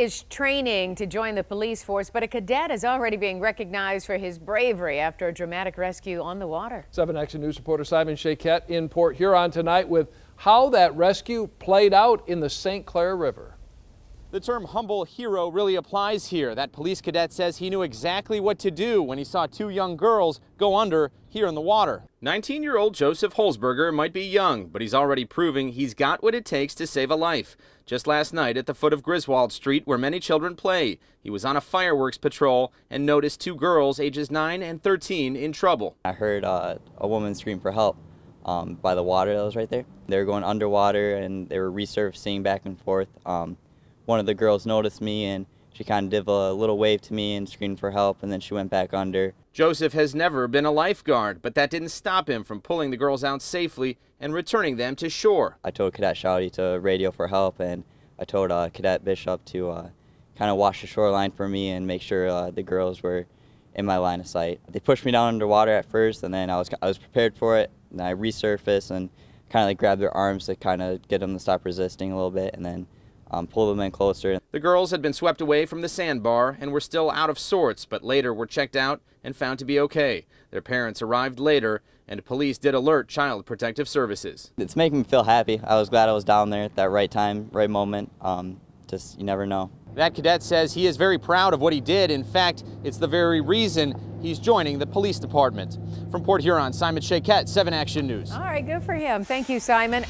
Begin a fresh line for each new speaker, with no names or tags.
is training to join the police force, but a cadet is already being recognized for his bravery after a dramatic rescue on the water.
7 Action News reporter Simon Shaykhet in Port Huron tonight with how that rescue played out in the St. Clair River.
The term humble hero really applies here. That police cadet says he knew exactly what to do when he saw two young girls go under here in the water. 19-year-old Joseph Holzberger might be young, but he's already proving he's got what it takes to save a life. Just last night at the foot of Griswold Street, where many children play, he was on a fireworks patrol and noticed two girls ages 9 and 13 in trouble.
I heard uh, a woman scream for help um, by the water that was right there. They were going underwater and they were resurfacing back and forth. Um, one of the girls noticed me and she kind of did a little wave to me and screamed for help and then she went back under.
Joseph has never been a lifeguard, but that didn't stop him from pulling the girls out safely and returning them to shore.
I told Cadet Shouty to radio for help and I told uh, Cadet Bishop to uh, kind of watch the shoreline for me and make sure uh, the girls were in my line of sight. They pushed me down underwater at first and then I was, I was prepared for it and I resurfaced and kind of like grabbed their arms to kind of get them to stop resisting a little bit and then um, pull them in closer.
The girls had been swept away from the sandbar and were still out of sorts, but later were checked out and found to be okay. Their parents arrived later, and police did alert Child Protective Services.
It's making me feel happy. I was glad I was down there at that right time, right moment. Um, just, you never know.
That cadet says he is very proud of what he did. In fact, it's the very reason he's joining the police department. From Port Huron, Simon Shaykhet, 7 Action News.
All right, good for him. Thank you, Simon.